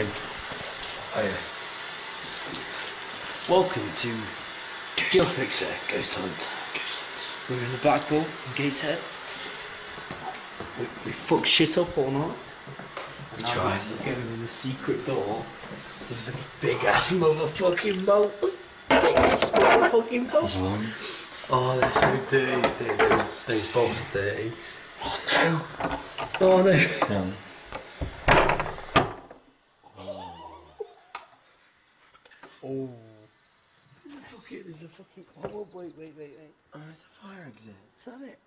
Oh yeah. Welcome to Girlfixer Ghost Hunt. We're in the Black Bull in Gateshead. We, we fucked shit up all night. We Now tried. We're going in the secret door with the big ass motherfucking bolts. Big ass motherfucking bolts. one. Oh, they're so dirty. Those, those bolts are dirty. Oh no. Oh no. Um, Oh. Fuck it, there's a fucking. Oh, wait, wait, wait, wait. oh, it's a fire exit. Is that it?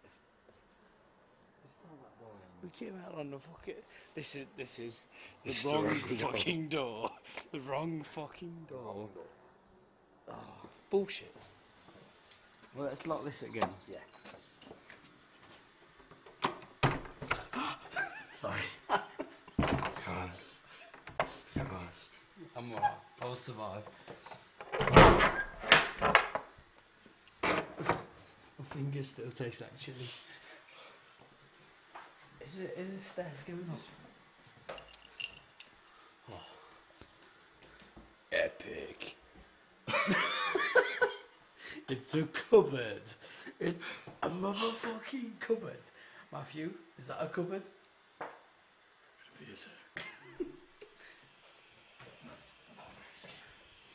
We came out on the fucking. This is this is the This is the wrong wrong door. fucking door. The wrong fucking door. Oh, bullshit. Well, let's lock this again. Yeah. Sorry. Come on. Come on. I'm alright. I'll survive. My fingers still taste like chili. Is it? Is the stairs going up? Oh. Epic. it's a cupboard. It's a motherfucking cupboard. Matthew, is that a cupboard?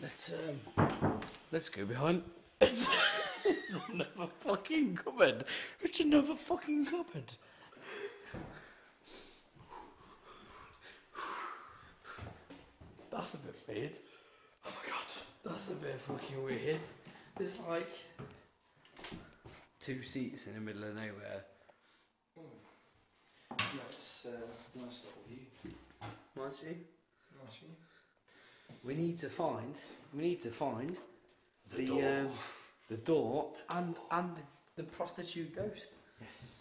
Let's um, let's go behind. It's, it's another fucking cupboard. It's another fucking cupboard. That's a bit weird. Oh my god, that's a bit fucking weird. There's like two seats in the middle of nowhere. Nice, uh, nice little view. Nice view. Nice view. We need to find. We need to find The the door. Um, the door and and the, the prostitute ghost. Yes.